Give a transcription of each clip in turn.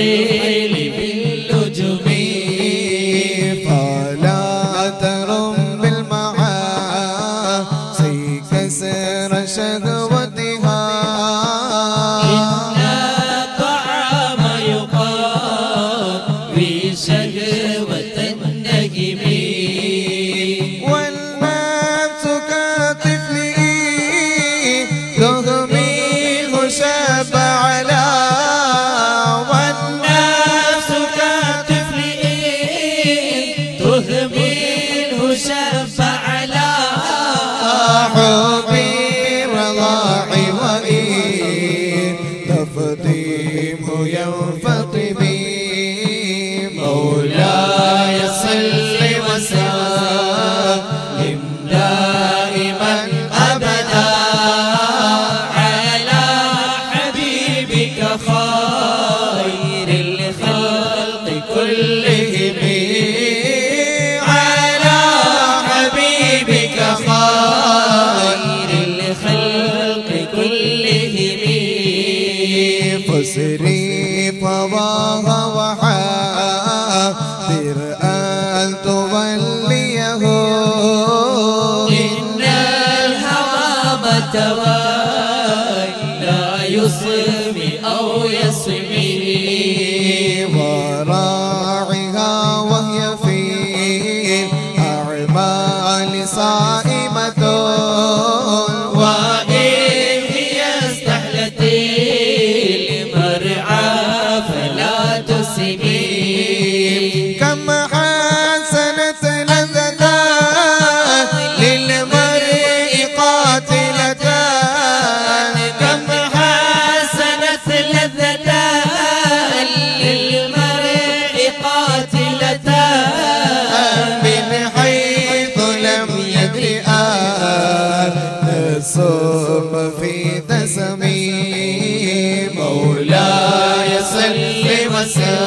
aí. محتوى لا يصمي أو يصمي وراعها وهي في الأعمال صائمة.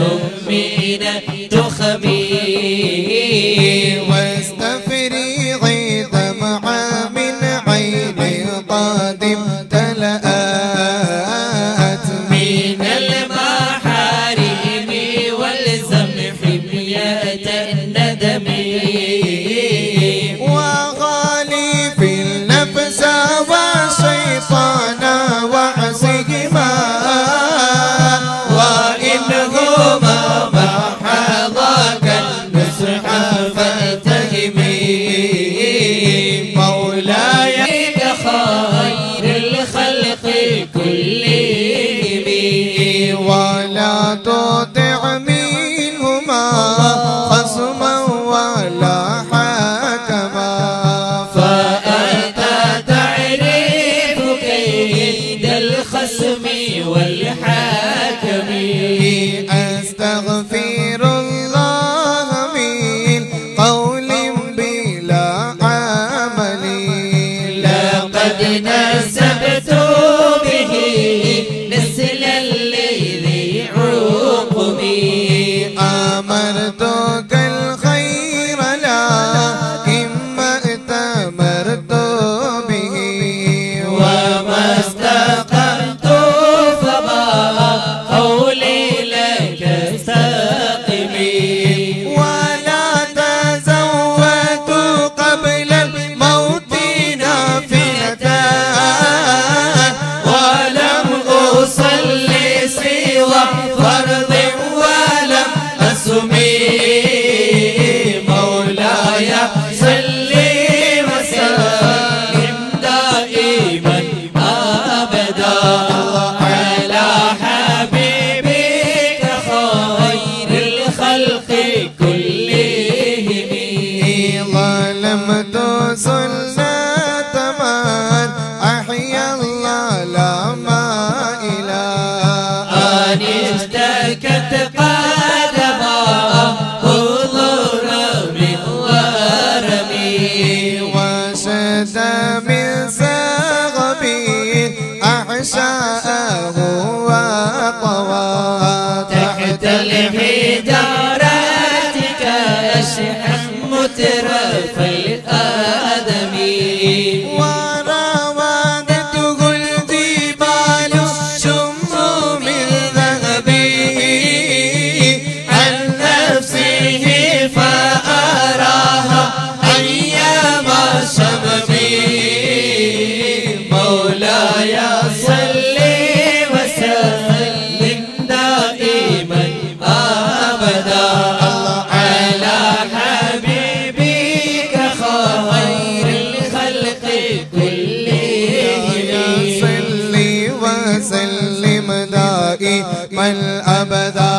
ثم تخبي وسلم تحت الحجارات كأشحم مترف الآدم وسلم دائما أبدا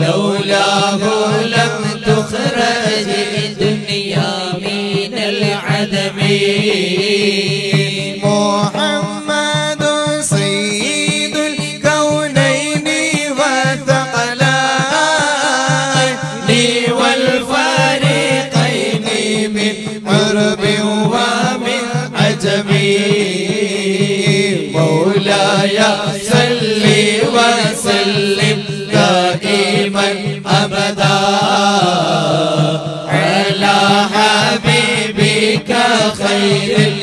لولاه لم تخرج الدنيا من العدم. محمد سيد الكونين والثقلين والفريقين من عرب ومن عجم. مولاي خير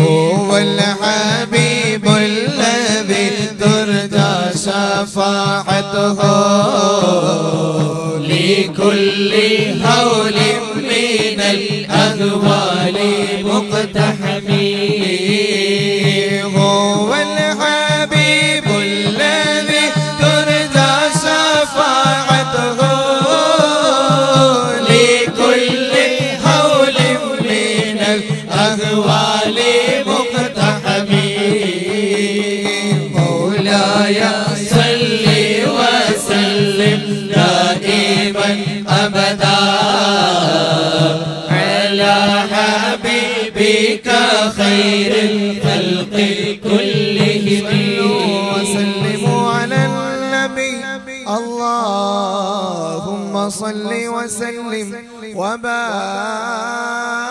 هو الحبيب الذي ترجى شفاعته لكل هول من الأهوال مقتحمي حبيبك خير الخلق كلهم. وسلموا على النبي. اللهم صل وسلم وبارك